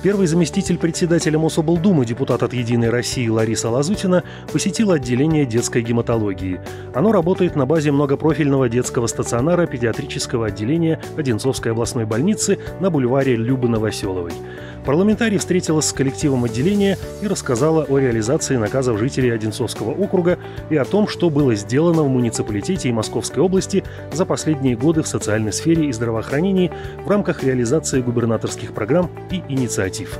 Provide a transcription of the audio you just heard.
Первый заместитель председателя Мособлдумы, депутат от «Единой России» Лариса Лазутина посетила отделение детской гематологии. Оно работает на базе многопрофильного детского стационара педиатрического отделения Одинцовской областной больницы на бульваре Любы Новоселовой. Парламентарий встретилась с коллективом отделения и рассказала о реализации наказов жителей Одинцовского округа и о том, что было сделано в муниципалитете и Московской области за последние годы в социальной сфере и здравоохранении в рамках реализации губернаторских программ и инициатив.